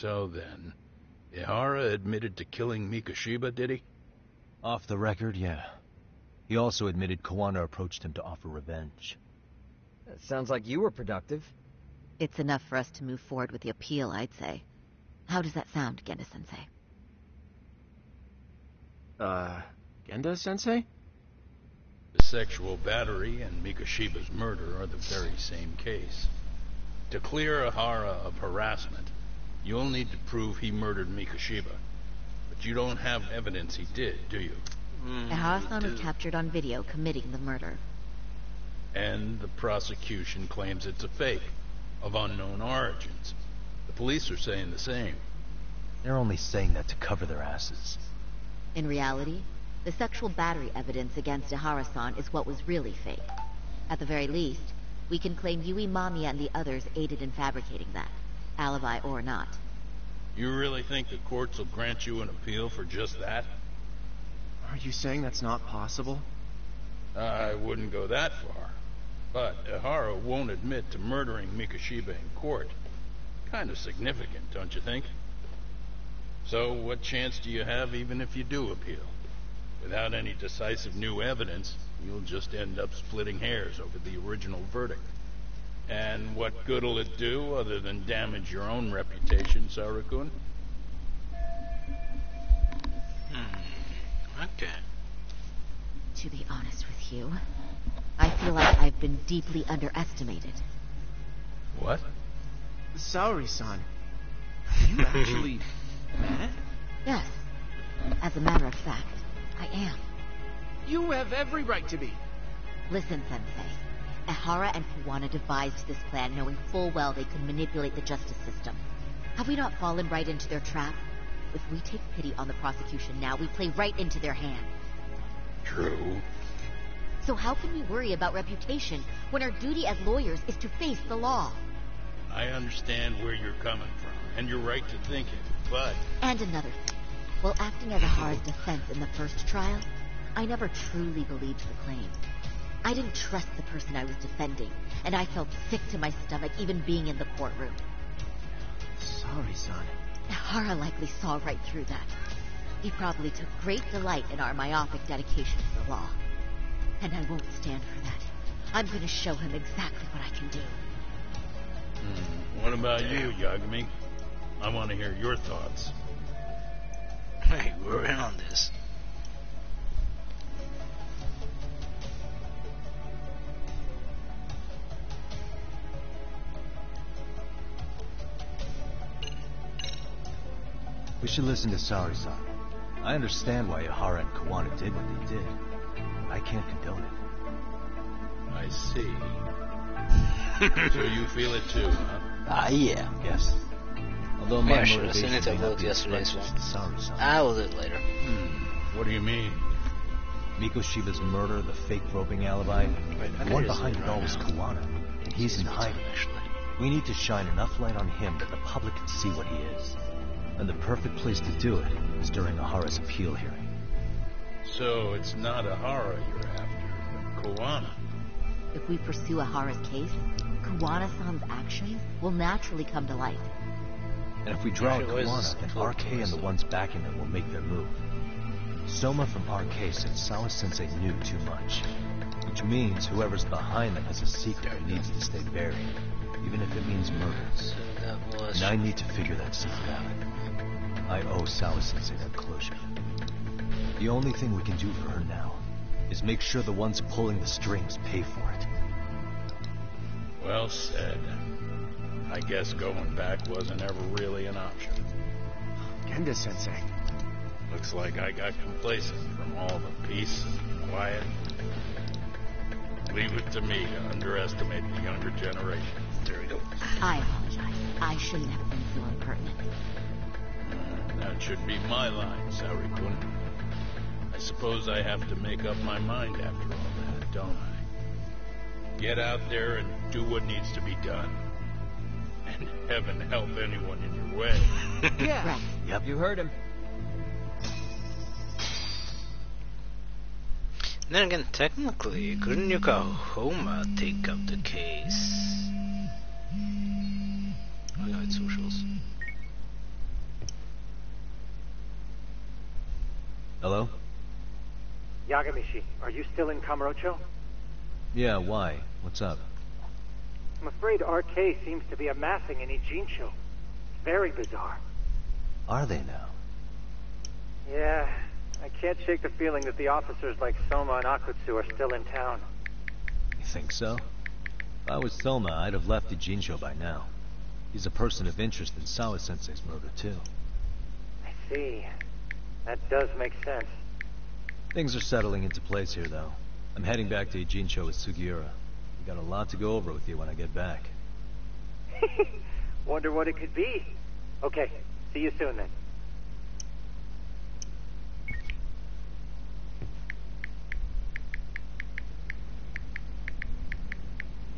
So then, Ehara admitted to killing Mikoshiba, did he? Off the record, yeah. He also admitted Kuwana approached him to offer revenge. That sounds like you were productive. It's enough for us to move forward with the appeal, I'd say. How does that sound, Genda-sensei? Uh, Genda-sensei? The sexual battery and Mikoshiba's murder are the very same case. To clear Ehara of harassment, you'll need to prove he murdered Mikoshiba. But you don't have evidence he did, do you? Mm, Ehara-san was captured on video committing the murder. And the prosecution claims it's a fake, of unknown origins. The police are saying the same. They're only saying that to cover their asses. In reality, the sexual battery evidence against Ehara-san is what was really fake. At the very least, we can claim Yui Mamiya and the others aided in fabricating that, alibi or not. You really think the courts will grant you an appeal for just that? Are you saying that's not possible? I wouldn't go that far. But Ehara won't admit to murdering Mikoshiba in court. Kind of significant, don't you think? So what chance do you have even if you do appeal? Without any decisive new evidence, you'll just end up splitting hairs over the original verdict. And what good'll it do other than damage your own reputation, Saori-kun? Hmm. Okay. To be honest with you, I feel like I've been deeply underestimated. What? Saori-san, you actually mad? Yes. As a matter of fact, I am. You have every right to be. Listen, Sensei. Ehara and Kuwana devised this plan knowing full well they could manipulate the justice system. Have we not fallen right into their trap? If we take pity on the prosecution now, we play right into their hand. True. So how can we worry about reputation when our duty as lawyers is to face the law? I understand where you're coming from, and you're right to think it, but... And another thing. While acting as Ehara's defense in the first trial, I never truly believed the claim. I didn't trust the person I was defending, and I felt sick to my stomach even being in the courtroom. Sorry, son. Ehara likely saw right through that. He probably took great delight in our myopic dedication to the law. And I won't stand for that. I'm going to show him exactly what I can do. Hmm. What about you, Yagami? I want to hear your thoughts. Hey, we're in on this. We should listen to Saori-san. I understand why Ehara and Kuwana did what they did. I can't condone it. I see. so you feel it too, huh? Ah, yeah. Yes. Although Maybe my I should have motivation seen it may upload not yesterday's one. righteous as I will do it later. Hmm. What do you mean? Mikoshiba's murder, the fake roping alibi, Wait, the one think it is behind it right all was now. Kuwana, and he's in hiding. Actually. We need to shine enough light on him that the public can see what he is. And the perfect place to do it is during Ehara's appeal hearing. So it's not Ehara you're after, but Kuwana. If we pursue Ehara's case, Kuwana-san's actions will naturally come to light. And if we draw out Actually, Kuwana, then Cloak RK and the ones backing them will make their move. Soma from RK said Sawa Sensei knew too much. Which means whoever's behind them has a secret that needs to stay buried, even if it means murder. So. And I need to figure that secret out. I owe Sawa Sensei that closure. The only thing we can do for her now is make sure the ones pulling the strings pay for it. Well said. I guess going back wasn't ever really an option. Genda-sensei. Looks like I got complacent from all the peace and quiet. Leave it to me to underestimate the younger generation. There we go. I apologize. I shouldn't have been so impertinent. That should be my line, Saori-kun. I suppose I have to make up my mind after all that, don't I? Get out there and do what needs to be done. And heaven help anyone in your way. Yeah. Right. Yep. You heard him. Then again, technically, couldn't Yokohama take up the case? I got socials. Yagamishi, are you still in Kamurocho? Yeah, why? What's up? I'm afraid RK seems to be amassing in Ijincho. Very bizarre. Are they now? Yeah, I can't shake the feeling that the officers like Soma and Akutsu are still in town. You think so? If I was Soma, I'd have left Ijincho by now. He's a person of interest in Sawa-sensei's murder, too. I see. That does make sense. Things are settling into place here, though. I'm heading back to Ijincho with Sugiura. We got a lot to go over with you when I get back. Wonder what it could be. Okay, see you soon then.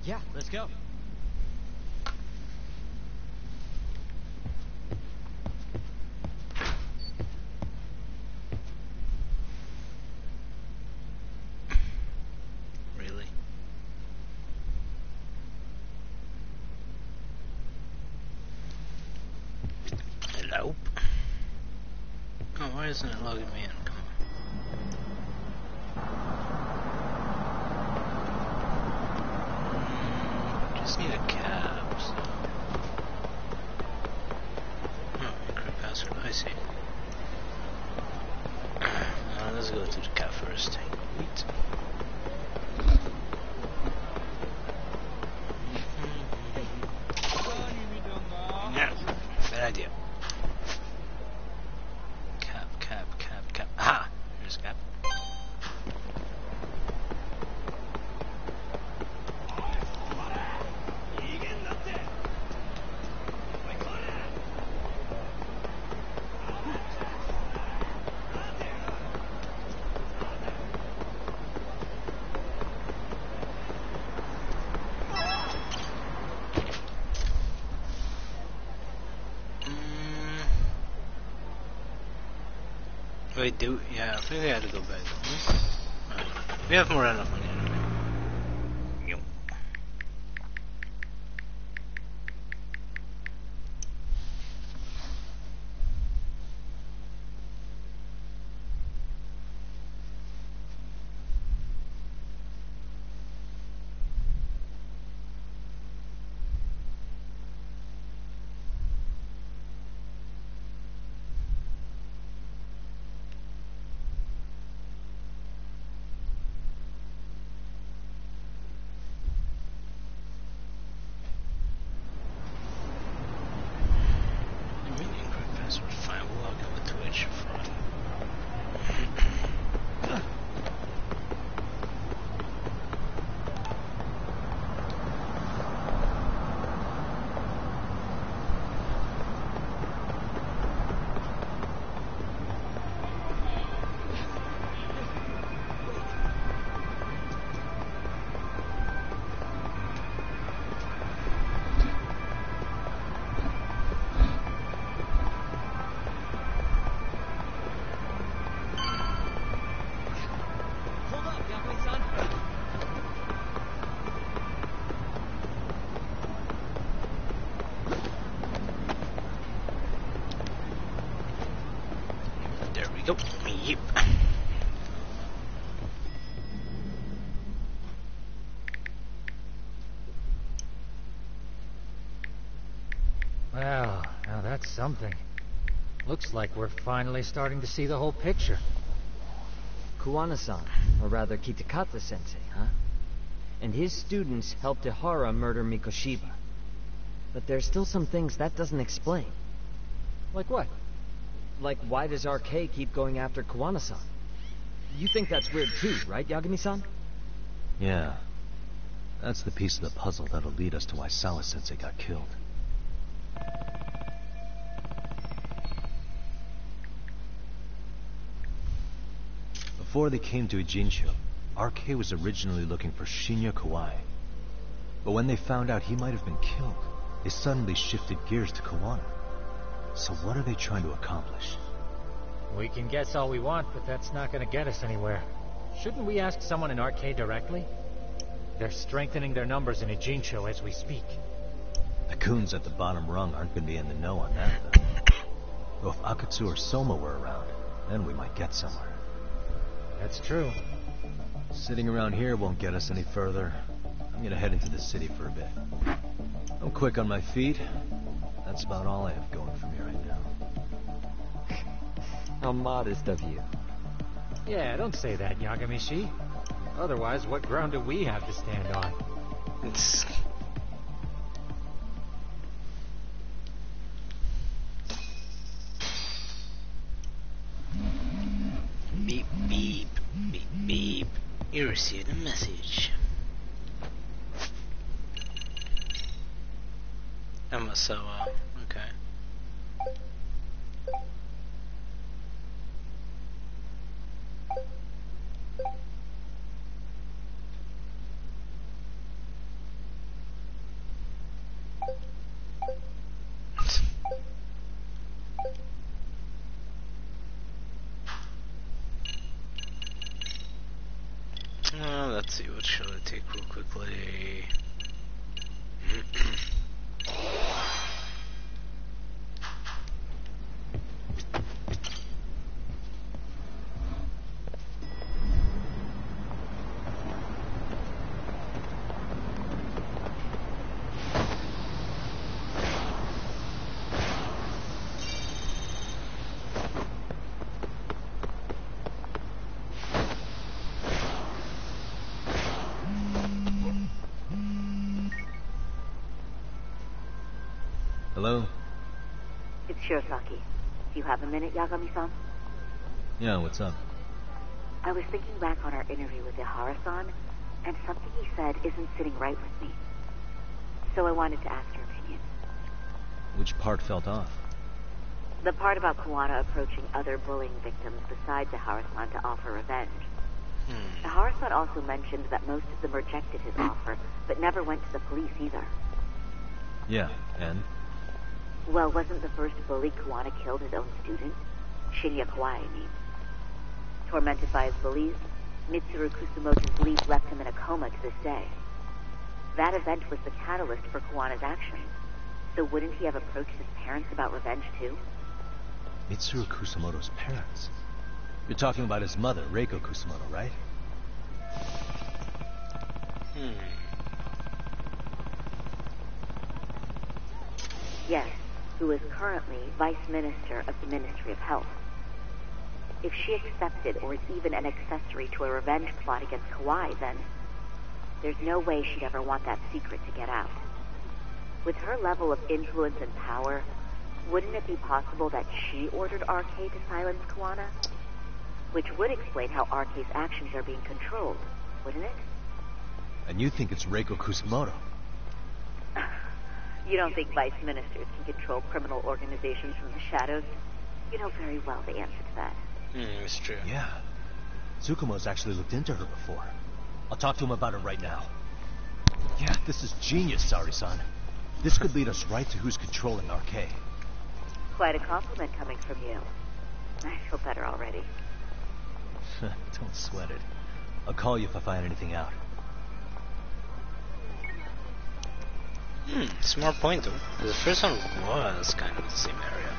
Yeah, let's go. Really? Hello? Why isn't it logging me in? Come on. Mm, Just need a cab, so. Oh, encrypt password, I see. Uh, let's go to the cab first. Wait. Yeah, bad idea. Cap, cap, cap, cap. Aha! Here's cap. Mm. Do yeah? I think we had to go back. Hmm? Alright. We have more enough money There we go. Yep. Well, now that's something. Looks like we're finally starting to see the whole picture. Kuwana-san, or rather Kitakata-sensei, huh? And his students helped Ehara murder Mikoshiba. But there's still some things that doesn't explain. Like what? Like, why does RK keep going after Kuwana-san? You think that's weird too, right, Yagami-san? Yeah. That's the piece of the puzzle that'll lead us to why Sawa-sensei got killed. Before they came to Ijincho, RK was originally looking for Shinya Kawai. But when they found out he might have been killed, they suddenly shifted gears to Kuwana. So what are they trying to accomplish? We can guess all we want, but that's not going to get us anywhere. Shouldn't we ask someone in RK directly? They're strengthening their numbers in Ijincho as we speak. The coons at the bottom rung aren't going to be in the know on that, though. Though if Akutsu or Soma were around, then we might get somewhere. That's true. Sitting around here won't get us any further. I'm gonna head into the city for a bit. I'm quick on my feet. That's about all I have going for me. How modest of you. Yeah, don't say that, Yagamishi. Otherwise, what ground do we have to stand on? It's beep beep beep beep. You received a message. Emma Soa. Okay. It's Shirosaki. Do you have a minute, Yagami-san? Yeah, what's up? I was thinking back on our interview with Ehara-san, and something he said isn't sitting right with me. So I wanted to ask your opinion. Which part felt off? The part about Kuwana approaching other bullying victims besides Ehara-san to offer revenge. Hmm. Ehara-san also mentioned that most of them rejected his offer, but never went to the police either. Yeah, and? Well, wasn't the first bully Kuwana killed his own student? Shinya Kawai, I mean. Tormented by his bullies, Mitsuru Kusumoto's belief left him in a coma to this day. That event was the catalyst for Kuwana's actions. So wouldn't he have approached his parents about revenge too? Mitsuru Kusumoto's parents. You're talking about his mother, Reiko Kusumoto, right? Hmm. Yes, who is currently Vice Minister of the Ministry of Health. If she accepted or is even an accessory to a revenge plot against Kawai, then there's no way she'd ever want that secret to get out. With her level of influence and power, wouldn't it be possible that she ordered RK to silence Kuwana? Which would explain how RK's actions are being controlled, wouldn't it? And you think it's Reiko Kusumoto? You don't think vice ministers can control criminal organizations from the shadows? You know very well the answer to that. Hmm, it's true. Yeah. Tsukumo's actually looked into her before. I'll talk to him about it right now. Yeah, this is genius, Saori-san. This could lead us right to who's controlling RK. Quite a compliment coming from you. I feel better already. Don't sweat it. I'll call you if I find anything out. Hmm, smart point though. The first one was kind of the same area.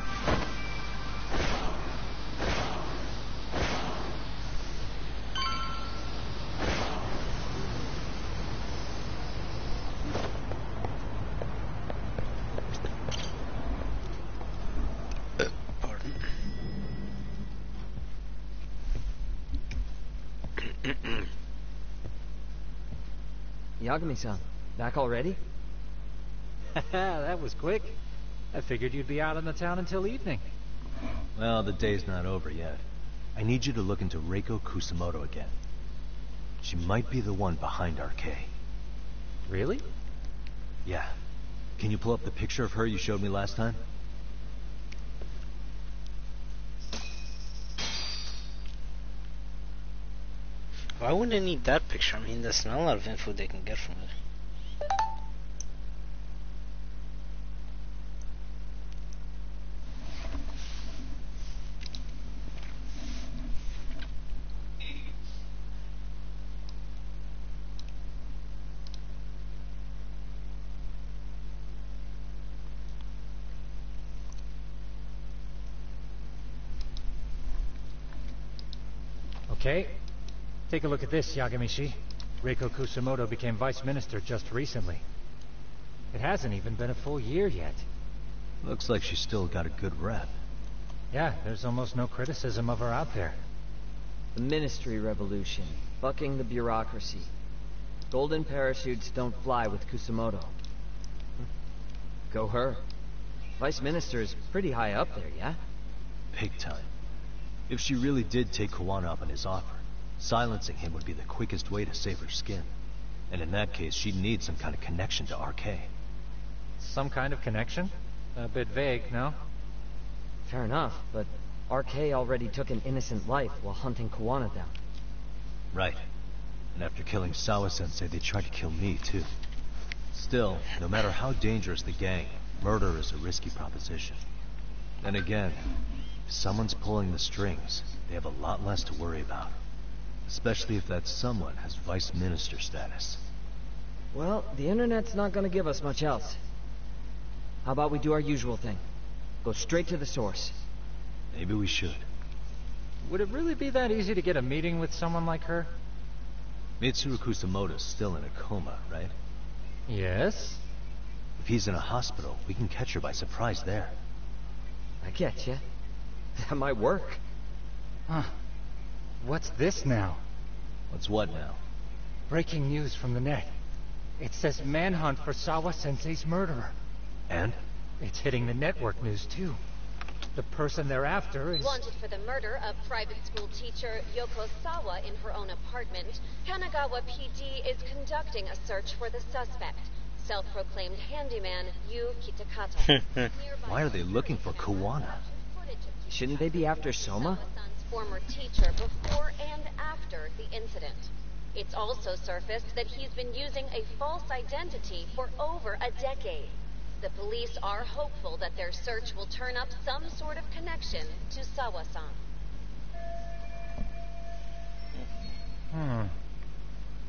Uh, Yagami-san, back already? that was quick. I figured you'd be out in the town until evening. Well, the day's not over yet. I need you to look into Reiko Kusumoto again. She might be the one behind RK. Really? Yeah. Can you pull up the picture of her you showed me last time? Why would they need that picture? I mean, there's not a lot of info they can get from it. Okay, Take a look at this, Yagamishi. Reiko Kusumoto became vice minister just recently. It hasn't even been a full year yet. Looks like she's still got a good rep. Yeah, there's almost no criticism of her out there. The Ministry Revolution. Bucking the bureaucracy. Golden parachutes don't fly with Kusumoto. Go her. Vice Minister is pretty high up there, yeah? Big time. If she really did take Kuwana up on his offer, silencing him would be the quickest way to save her skin. And in that case, she'd need some kind of connection to RK. Some kind of connection? A bit vague, no? Fair enough, but RK already took an innocent life while hunting Kuwana down. Right. And after killing Sawa-sensei, they tried to kill me, too. Still, no matter how dangerous the gang, murder is a risky proposition. Then again, if someone's pulling the strings, they have a lot less to worry about. Especially if that someone has vice minister status. Well, the internet's not gonna give us much else. How about we do our usual thing? Go straight to the source. Maybe we should. Would it really be that easy to get a meeting with someone like her? Mitsuru Kusumoto's still in a coma, right? Yes. If he's in a hospital, we can catch her by surprise there. I get you. That might work. Huh. What's this now? What's what now? Breaking news from the net. It says manhunt for Sawa Sensei's murderer. And? It's hitting the network news too. The person they're after is... Wanted for the murder of private school teacher Yoko Sawa in her own apartment, Kanagawa PD is conducting a search for the suspect, self-proclaimed handyman Yu Kitakata. Why are they looking for Kuwana? Shouldn't they be after Soma? Sawa-san's former teacher before and after the incident. It's also surfaced that he's been using a false identity for over a decade. The police are hopeful that their search will turn up some sort of connection to Sawa-san. Hmm.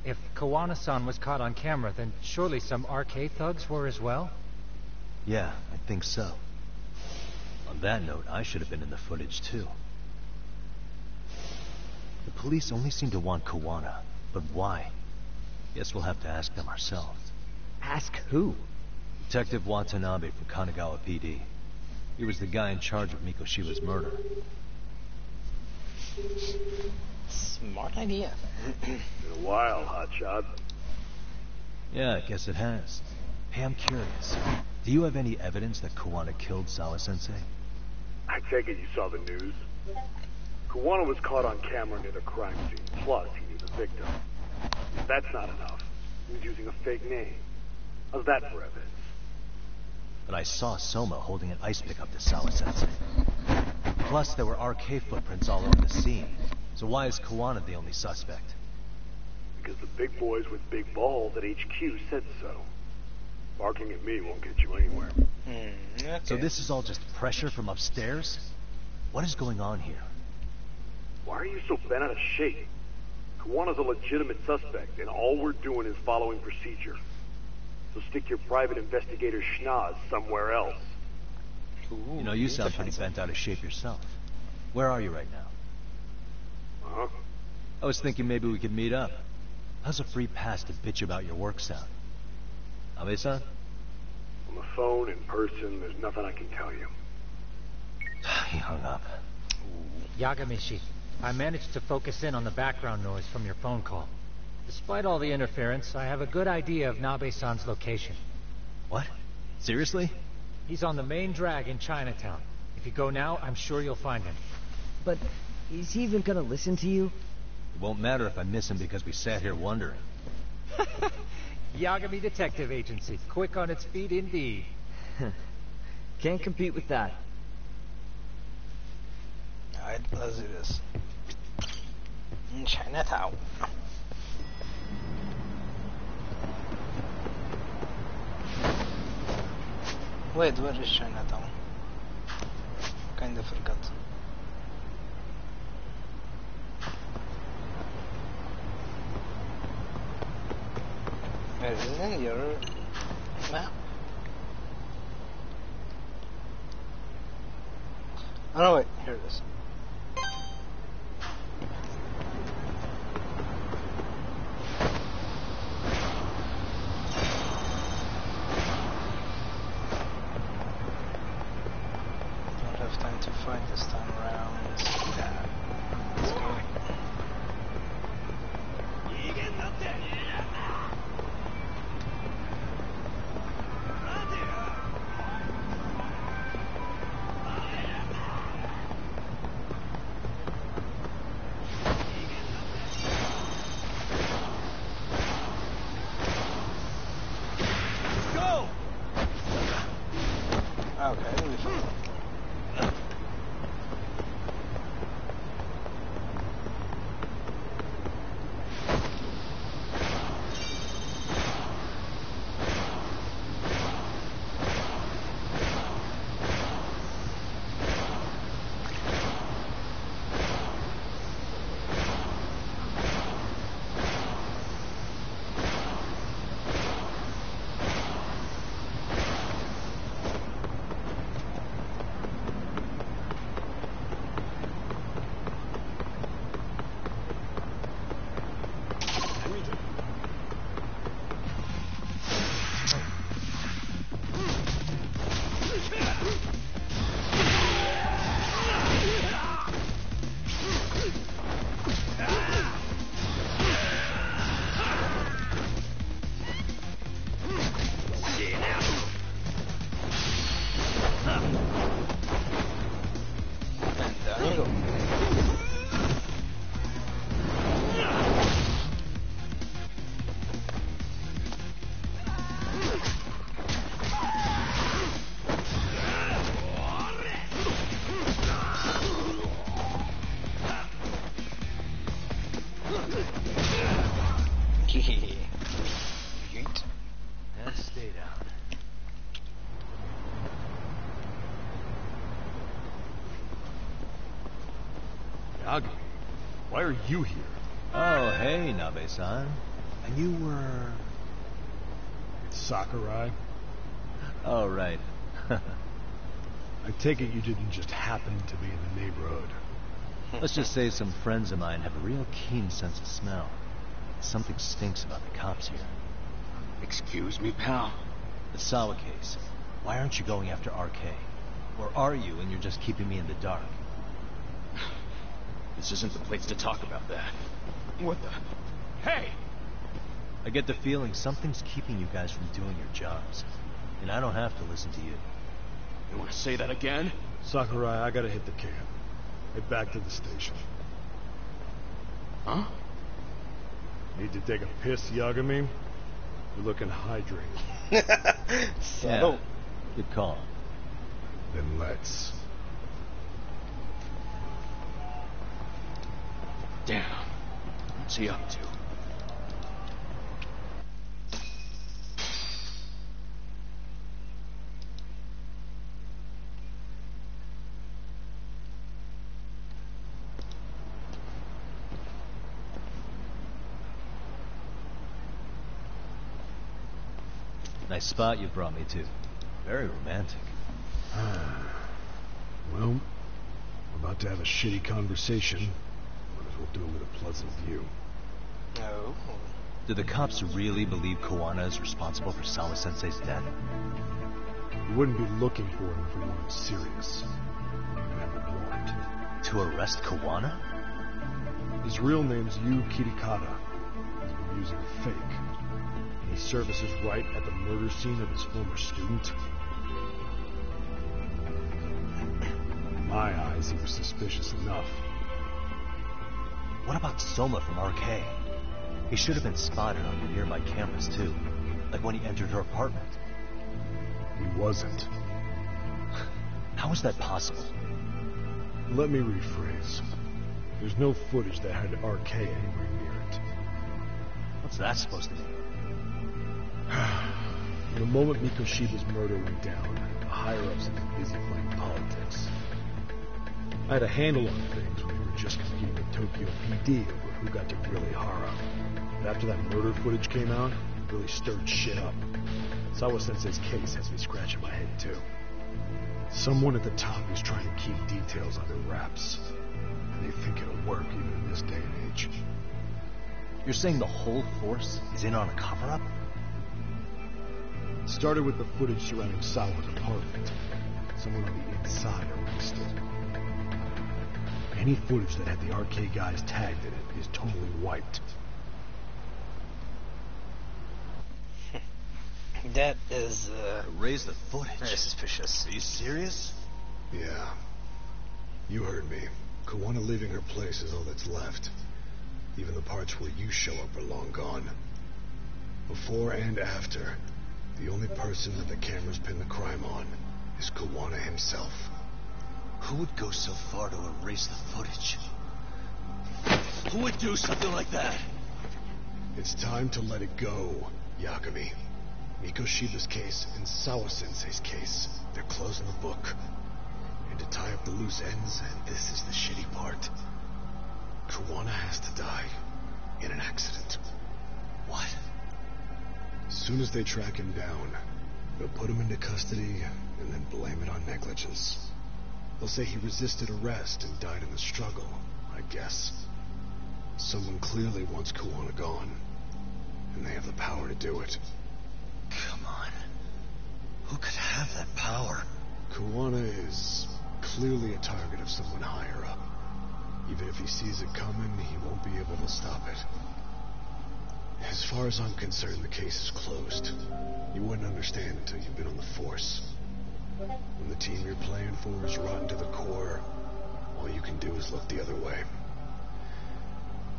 If Kuwana-san was caught on camera, then surely some RK thugs were as well? Yeah, I think so. On that note, I should have been in the footage too. The police only seem to want Kuwana, but why? Guess we'll have to ask them ourselves. Ask who? Detective Watanabe from Kanagawa PD. He was the guy in charge of Mikoshiba's murder. Smart idea. Been a while, Hotshot. Yeah, I guess it has. Hey, I'm curious. Do you have any evidence that Kuwana killed Sawa-sensei? I take it you saw the news. Kuwana was caught on camera near the crime scene. Plus, he knew the victim. If that's not enough, he was using a fake name. How's that for evidence? But I saw Soma holding an ice pick up to Sawa-sensei. Plus, there were RK footprints all over the scene. So why is Kuwana the only suspect? Because the big boys with big balls at HQ said so. Barking at me won't get you anywhere. Hmm, okay. So this is all just pressure from upstairs? What is going on here? Why are you so bent out of shape? Kuwana's a legitimate suspect, and all we're doing is following procedure. So stick your private investigator schnoz somewhere else. Ooh, You know, you sound pretty bent out of shape yourself. Where are you right now? Huh? I was thinking maybe we could meet up. How's a free pass to bitch about your work sound? Abe-san? On the phone, in person, there's nothing I can tell you. he hung up. Yagamishi, I managed to focus in on the background noise from your phone call. Despite all the interference, I have a good idea of Nabe-san's location. What? Seriously? He's on the main drag in Chinatown. If you go now, I'm sure you'll find him. But is he even gonna listen to you? It won't matter if I miss him because we sat here wondering. Yagami Detective Agency, quick on its feet indeed. Can't compete with that. Alright, let's do this. In Chinatown. Wait, where is Chinatown? Kinda forgot. Is it in your map? Oh wait, here it is. to fight this time around. Yeah. Let's go. Why are you here? Oh, hey, Nabe-san. And you were... Sakurai? Oh, right. I take it you didn't just happen to be in the neighborhood. Let's just say some friends of mine have a real keen sense of smell. Something stinks about the cops here. Excuse me, pal. The Sawa case. Why aren't you going after RK? Or are you and you're just keeping me in the dark? This isn't the place to talk about that. What the? Hey! I get the feeling something's keeping you guys from doing your jobs. And I don't have to listen to you. You want to say that again? Sakurai, I gotta hit the camp. Head back to the station. Huh? Need to take a piss, Yagami? You're looking hydrated. so... Yeah, Good call. Then let's. Damn. What's he up to? Nice spot you brought me to. Very romantic. Ah. Well, we're about to have a shitty conversation. Might as do it with a pleasant view. No. Do the cops really believe Kuwana is responsible for Sawa Sensei's death? We wouldn't be looking for him if we weren't serious. We have a warrant. To arrest Kuwana? His real name's Yu Kitakata. He's been using a fake. And he surfaces right at the murder scene of his former student. In my eyes, he was suspicious enough. What about Soma from RK? He should have been spotted on the nearby cameras, too. Like when he entered her apartment. He wasn't. How is that possible? Let me rephrase. There's no footage that had RK anywhere near it. What's that supposed to mean? The moment Mikoshiba's murder went down, the higher-ups had been busy playing politics. I had a handle on things when we were just competing with Tokyo PD over who got to grill Ehara. But after that murder footage came out, it really stirred shit up. Sawa Sensei's case has me scratching my head too. Someone at the top is trying to keep details under wraps. And they think it'll work even in this day and age. You're saying the whole force is in on a cover-up? Started with the footage surrounding Sawa's apartment. Someone on the inside erased it. Any footage that had the RK guys tagged in it is totally wiped. That is, uh, Erase the footage. very suspicious. Are you serious? Yeah. You heard me. Kuwana leaving her place is all that's left. Even the parts where you show up are long gone. Before and after, the only person that the cameras pin the crime on is Kuwana himself. Who would go so far to erase the footage? Who would do something like that? It's time to let it go, Yagami. Mikoshiba's case and Sawa Sensei's case, they're closing the book. And to tie up the loose ends, and this is the shitty part, Kuwana has to die in an accident. What? As soon as they track him down, they'll put him into custody and then blame it on negligence. They'll say he resisted arrest and died in the struggle, I guess. Someone clearly wants Kuwana gone, and they have the power to do it. Come on. Who could have that power? Kuwana is clearly a target of someone higher up. Even if he sees it coming, he won't be able to stop it. As far as I'm concerned, the case is closed. You wouldn't understand until you've been on the force. When the team you're playing for is rotten to the core, all you can do is look the other way.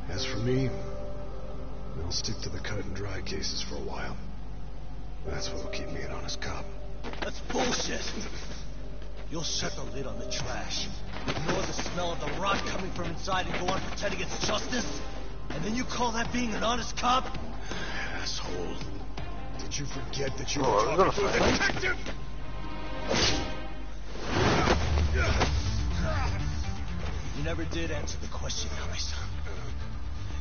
As for me, I'll stick to the cut and dry cases for a while. That's what'll keep me an honest cop. That's bullshit. You'll shut the lid on the trash, ignore the smell of the rot coming from inside, and go on pretending it's justice? And then you call that being an honest cop? Asshole. Did you forget that you Oh, were we're gonna talking to a fight. detective? You never did answer the question, Yami-san.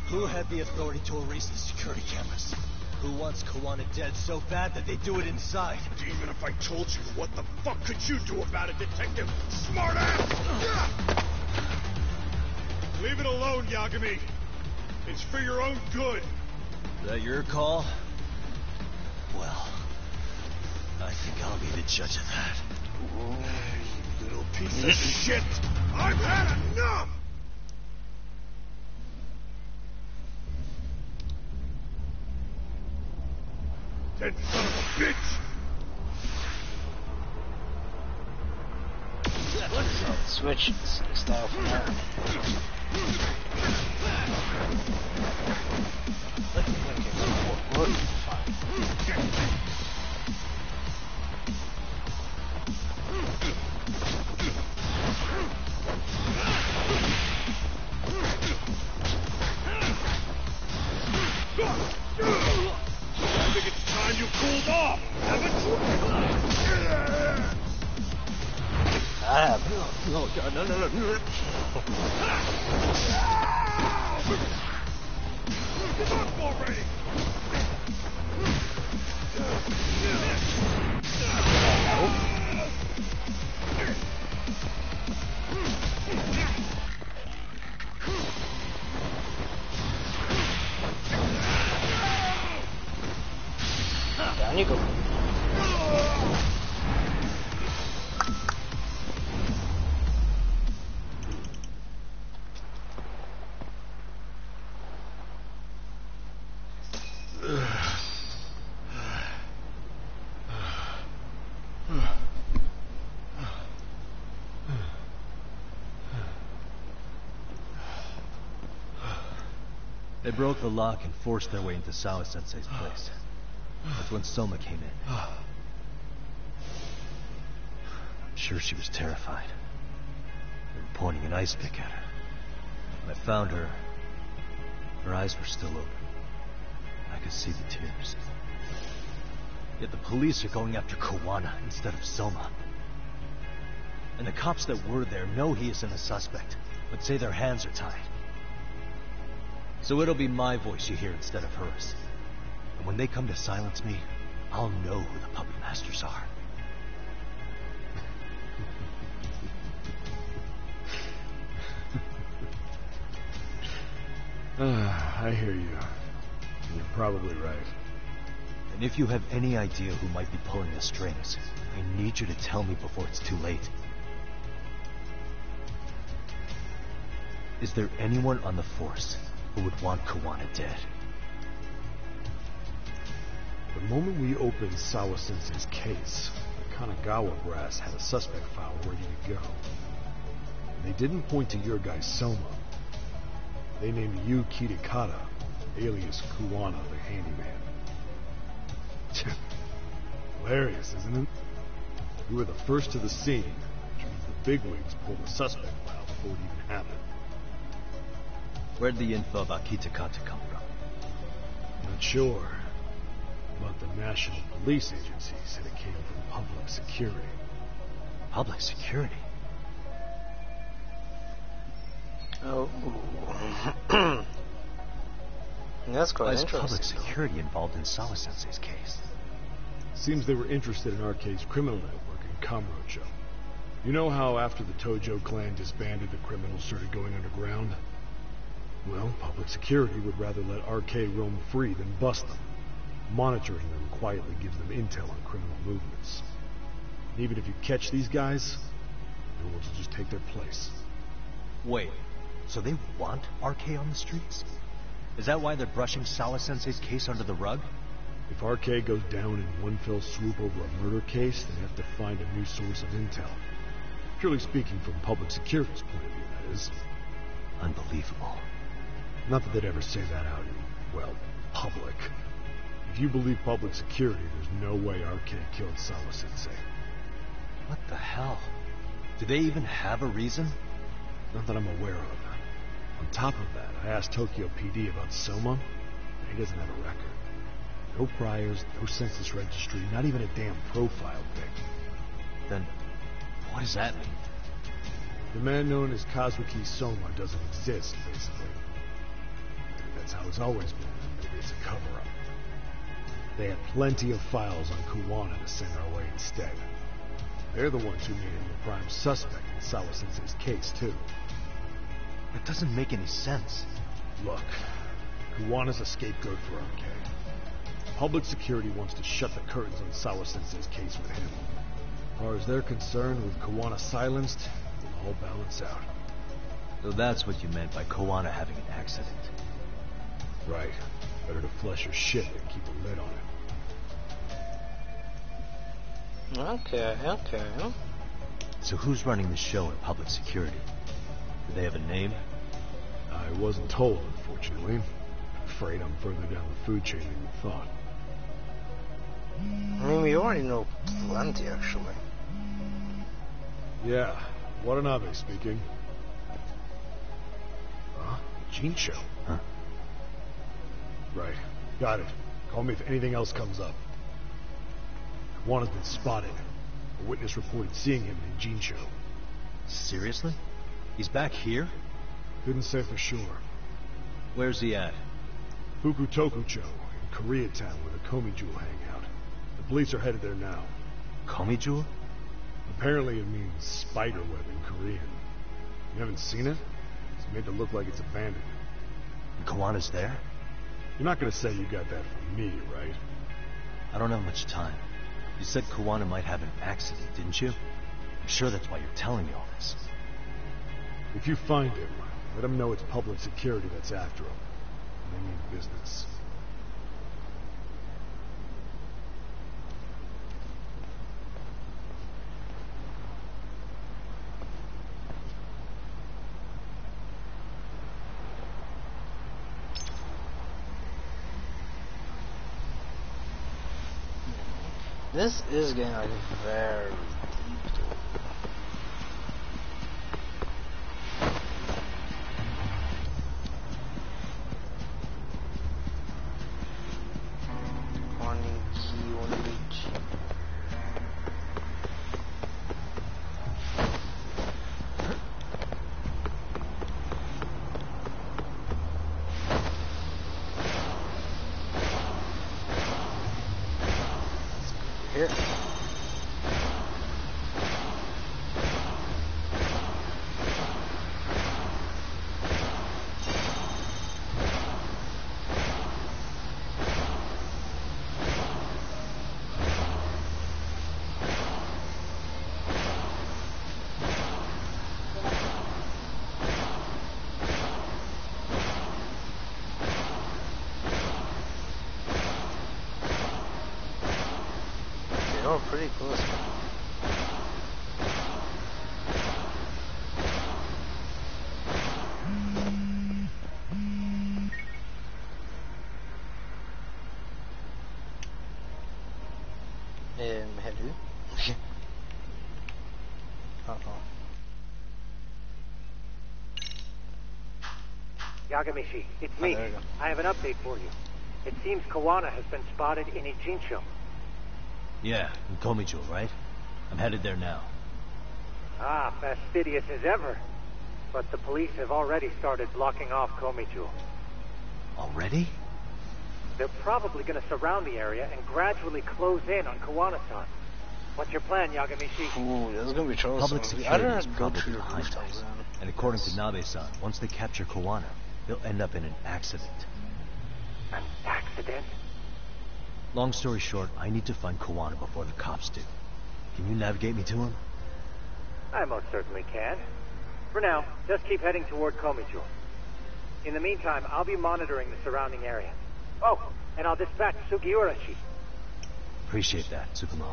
Who had the authority to erase the security cameras? Who wants Kuwana dead so bad that they do it inside? Even if I told you, what the fuck could you do about it, detective? Smartass! Leave it alone, Yagami. It's for your own good. Is that your call? Well, I think I'll be the judge of that. You little piece of shit! I've had enough! That son of a bitch! Switch s- style from that. I think it's time you cooled off, haven't I have No, God, no, no, no. broke the lock and forced their way into Sawa Sensei's place. That's when Soma came in. I'm sure she was terrified. They were pointing an ice pick at her. When I found her, her eyes were still open. I could see the tears. Yet the police are going after Kuwana instead of Soma. And the cops that were there know he isn't a suspect, but say their hands are tied. So it'll be my voice you hear instead of hers. And when they come to silence me, I'll know who the puppet masters are. Ah, I hear you. You're probably right. And if you have any idea who might be pulling the strings, I need you to tell me before it's too late. Is there anyone on the force who would want Kuwana dead? The moment we opened Sawa Sensei's case, the Kanagawa brass had a suspect file ready to go. They didn't point to your guy Soma. They named you Kitakata, alias Kuwana the handyman. Hilarious, isn't it? You were the first to the scene, which means the bigwigs pulled the suspect file before it even happened. Where'd the info about Kitakata come from? Not sure. But the National Police Agency said it came from public security. Public security? Oh. That's quite Why is interesting. public security involved in Sawa Sensei's case? Seems they were interested in RK's criminal network in Kamurocho. You know how after the Tojo clan disbanded, the criminals started going underground? Well, public security would rather let RK roam free than bust them. Monitoring them quietly gives them intel on criminal movements. And even if you catch these guys, the ones will just take their place. Wait, so they want RK on the streets? Is that why they're brushing Sawa Sensei's case under the rug? If RK goes down in one fell swoop over a murder case, they have to find a new source of intel. Purely speaking, from public security's point of view, that is. Unbelievable. Not that they'd ever say that out in, well, public. If you believe public security, there's no way RK killed Sawa Sensei. What the hell? Do they even have a reason? Not that I'm aware of. On top of that, I asked Tokyo PD about Soma, and he doesn't have a record. No priors, no census registry, not even a damn profile pic. Then, what does that mean? The man known as Kazuki Soma doesn't exist, basically. That's how it's always been. Maybe it's a cover-up. They had plenty of files on Kuwana to send our way instead. They're the ones who made him the prime suspect in Sawa Sensei's case, too. That doesn't make any sense. Look, Kuwana's a scapegoat for RK. Public security wants to shut the curtains on Sawa Sensei's case with him. As far as they're concerned, with Kuwana silenced, it'll all balance out. So that's what you meant by Kuwana having an accident. Right. Better to flush your shit than keep a lid on it. Okay, okay. So who's running the show in public security? Do they have a name? I wasn't told, unfortunately. Afraid I'm further down the food chain than you thought. I mean, we already know plenty, actually. Yeah, Watanabe speaking. Huh? Ijincho? Huh? Right. Got it. Call me if anything else comes up. One has been spotted. A witness reported seeing him in Ijincho. Seriously? He's back here? Couldn't say for sure. Where's he at? Fukutokucho, in Koreatown, where the Geomijul hang out. The police are headed there now. Geomijul? Apparently it means spider web in Korean. You haven't seen it? It's made to look like it's abandoned. And Kuwana's there? You're not gonna say you got that from me, right? I don't have much time. You said Kuwana might have an accident, didn't you? I'm sure that's why you're telling me all this. If you find him, let him know it's public security that's after him. They mean business. This is getting like very Pretty close. Um, hello? Uh-oh. Yagami-shi, it's oh, me. Oh, I have an update for you. It seems Kuwana has been spotted in Ijincho. Yeah, in Geomijul, right? I'm headed there now. Ah, fastidious as ever. But the police have already started blocking off Geomijul. Already? They're probably going to surround the area and gradually close in on Kuwana-san. What's your plan, Yagami-shi? Ooh, this is gonna be troublesome. Public I security don't is go probably your behind rooftops us. And according to Nabe-san, once they capture Kuwana, they'll end up in an accident. An accident? Long story short, I need to find Kuwana before the cops do. Can you navigate me to him? I most certainly can. For now, just keep heading toward Geomijul. In the meantime, I'll be monitoring the surrounding area. Oh, and I'll dispatch Sugiura-shi. Appreciate that, Tsukumo.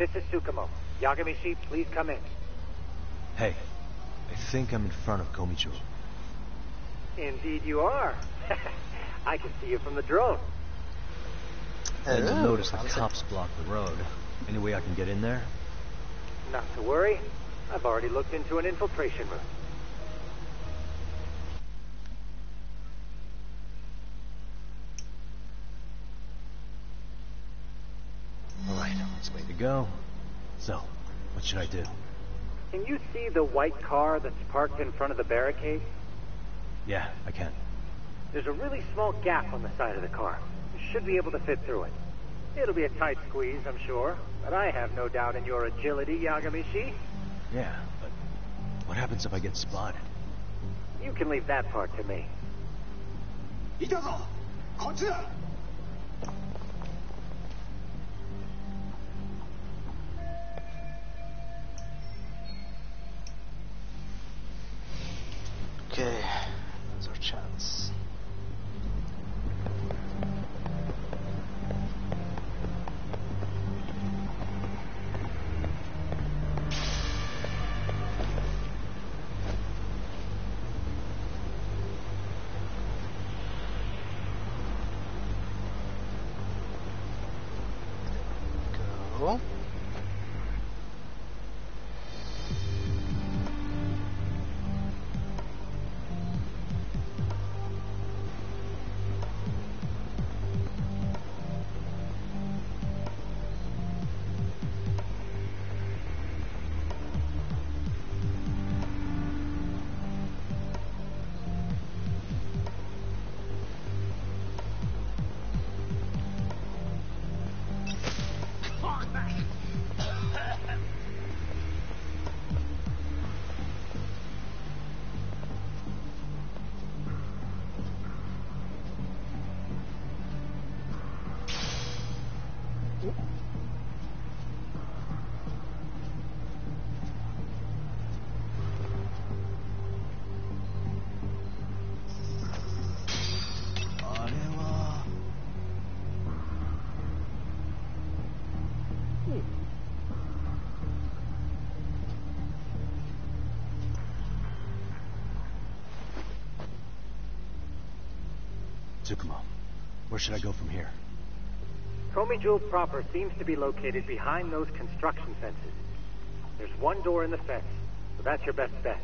This is Tsukumo. Yagami-shi, please come in. Hey, I think I'm in front of Geomijul. Indeed you are. I can see you from the drone. And you'll Oh, notice the fancy. cops block the road. Any way I can get in there? Not to worry. I've already looked into an infiltration route. Alright, it's way to go. So, what should I do? Can you see the white car that's parked in front of the barricade? Yeah, I can. There's a really small gap on the side of the car. You should be able to fit through it. It'll be a tight squeeze, I'm sure, but I have no doubt in your agility, Yagami-shi. Yeah, but what happens if I get spotted? You can leave that part to me. いたぞこっちだ chance. Go. Tsukumo, where should I go from here? Geomijul proper seems to be located behind those construction fences. There's one door in the fence, so that's your best bet.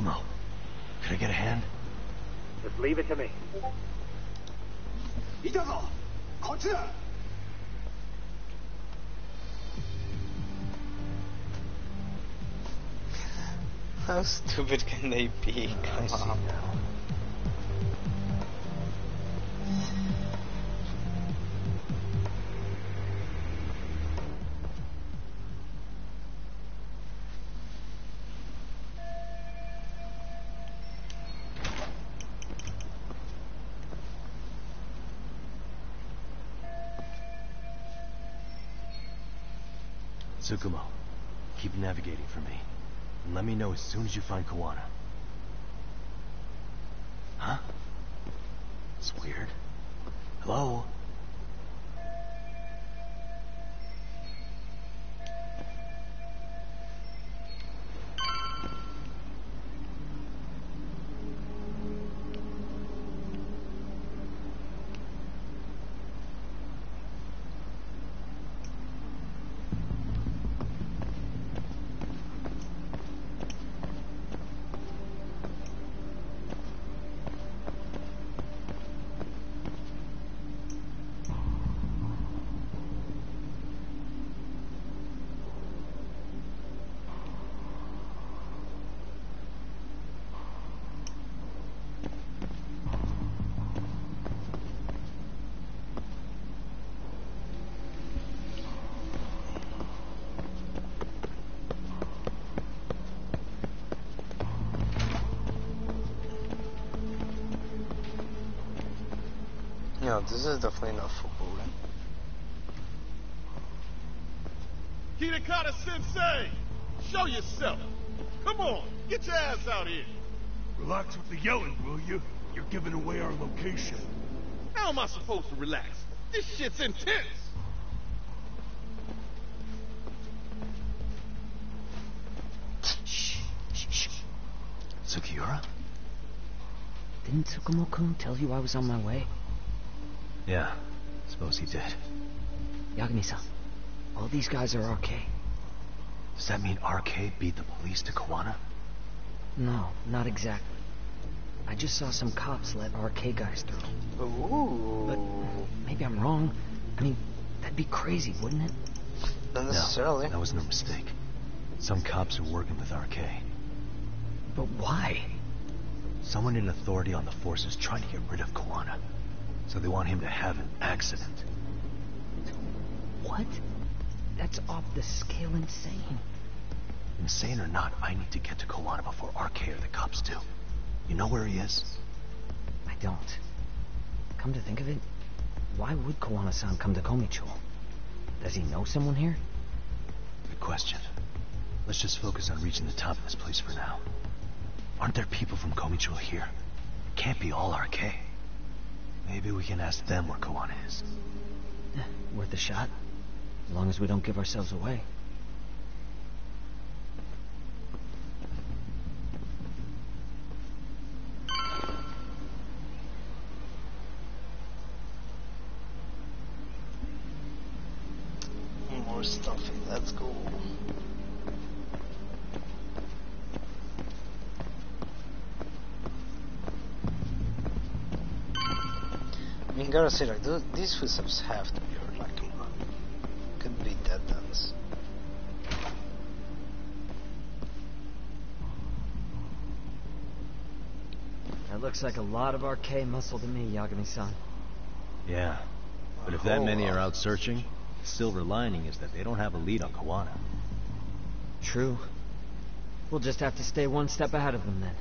Can. Could I get a hand? Just leave it to me. Itazo! Kochira! How stupid can they be? Come on. Tsukumo, keep navigating for me. And let me know as soon as you find Kuwana. Huh? It's weird. Hello? Yeah, this is definitely not football. Kitakata Sensei! Show yourself! Come on, get your ass out here! Relax with the yelling, will you? You're giving away our location. How am I supposed to relax? This shit's intense! Sugiura? Didn't Tsukumo-kun tell you I was on my way? Yeah, suppose he did. Yagami-san, all these guys are RK. Does that mean RK beat the police to Kuwana? No, not exactly. I just saw some cops let RK guys through. Ooh. But maybe I'm wrong. I mean, that'd be crazy, wouldn't it? Not necessarily. No, that was no mistake. Some cops are working with RK. But why? Someone in authority on the force is trying to get rid of Kuwana. So they want him to have an accident. What? That's off the scale insane. Insane or not, I need to get to Kuwana before RK or the cops do. You know where he is? I don't. Come to think of it, why would Kuwana-san come to Geomijul? Does he know someone here? Good question. Let's just focus on reaching the top of this place for now. Aren't there people from Geomijul here? It can't be all RK. Maybe we can ask them where Kuwana is. Worth a shot. As long as we don't give ourselves away. I mean, gotta say, like, th these footsteps have to be heard, like, come on. Could be dead ends. That looks like a lot of RK muscle to me, Yagami-san. Yeah. But if that many are out searching, the silver lining is that they don't have a lead on Kuwana. True. We'll just have to stay one step ahead of them then.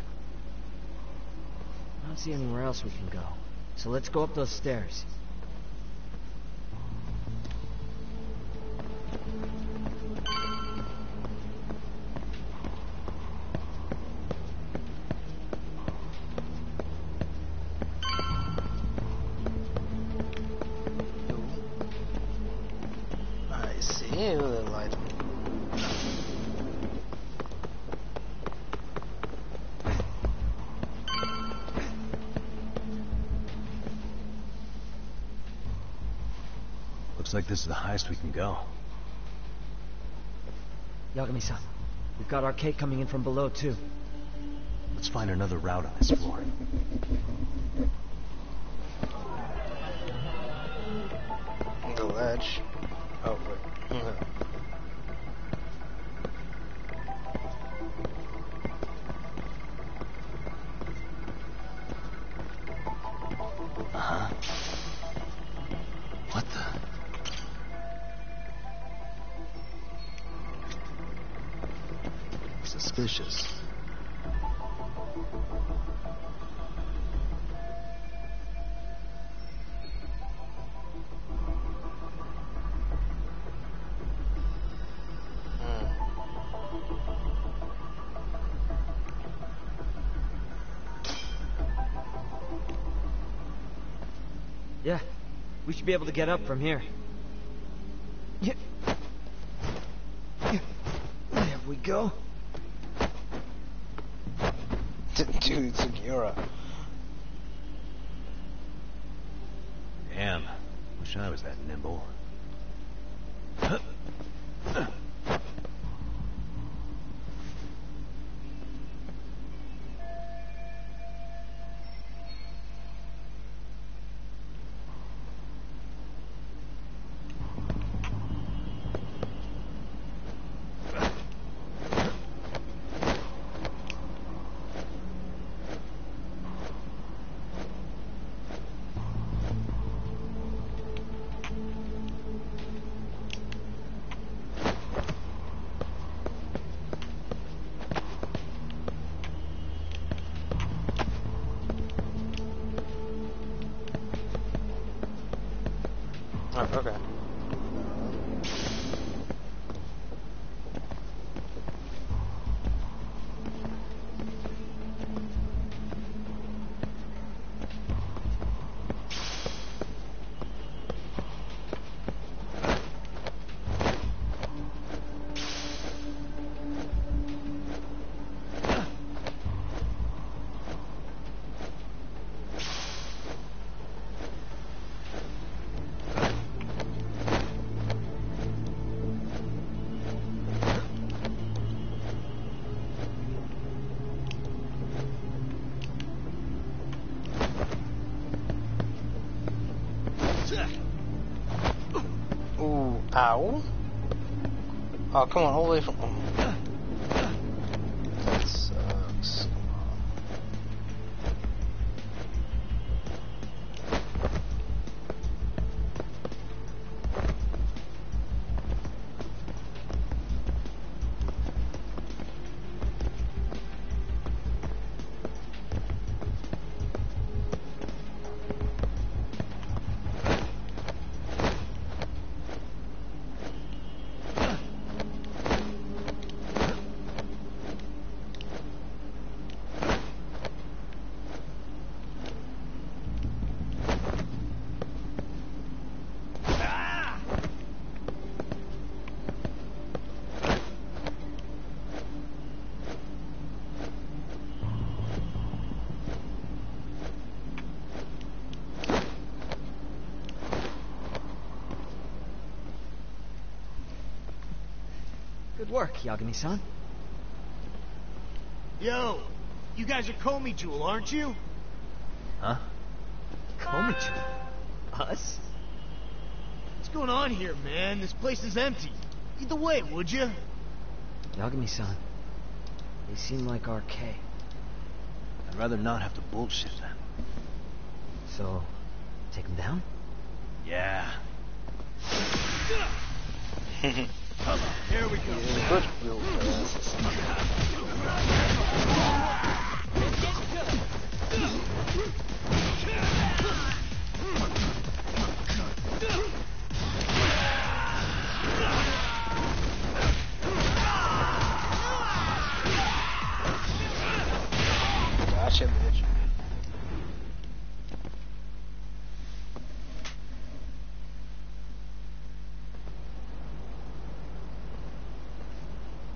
I don't see anywhere else we can go. So let's go up those stairs. Looks like this is the highest we can go. Yagami-san, we've got RK coming in from below too. Let's find another route on this floor. The ledge. Oh, wait. Should be able to get up from here. Oh, okay. Oh, come on, all the way from. Good work, Yagami-san. Yo, you guys are Geomijul, aren't you? Huh? Geomijul? Us? What's going on here, man? This place is empty. Lead the way, would you? Yagami-san. They seem like RK. I'd rather not have to bullshit them. So, take them down? Yeah. Here we go. Good real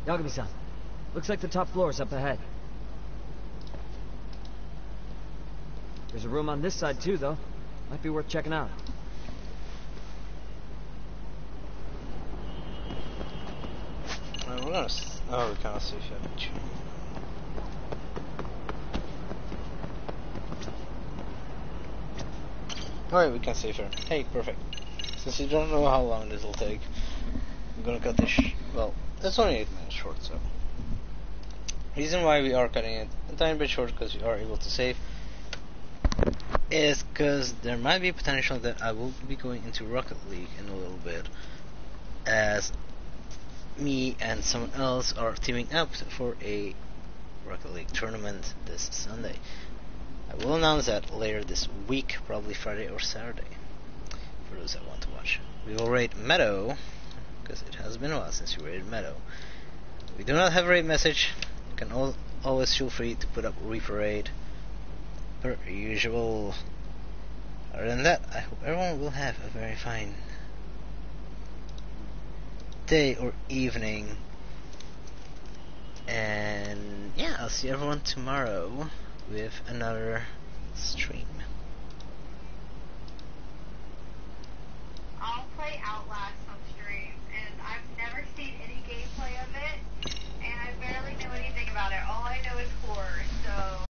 Yagami-san. Looks like the top floor is up ahead. There's a room on this side too, though. Might be worth checking out. Alright, we're gonna. Oh, we can't see shit. Oh, Alright, we can save her. Hey, perfect. Since you don't know how long this will take, I'm gonna cut this. Well, it's only 8 minutes short, so. Reason why we are cutting it a tiny bit short because we are able to save is because there might be potential that I will be going into Rocket League in a little bit as me and someone else are teaming up for a Rocket League tournament this Sunday. I will announce that later this week, probably Friday or Saturday, for those that want to watch. We will rate Meadow, because it has been a while since we rated Meadow. We do not have a raid message. You can always feel free to put up Reaper Raid per usual. Other than that, I hope everyone will have a very fine day or evening. And yeah, I'll see everyone tomorrow with another stream. I'll play Outlast on stream never seen any gameplay of it, and I barely know anything about it. All I know is horror, so.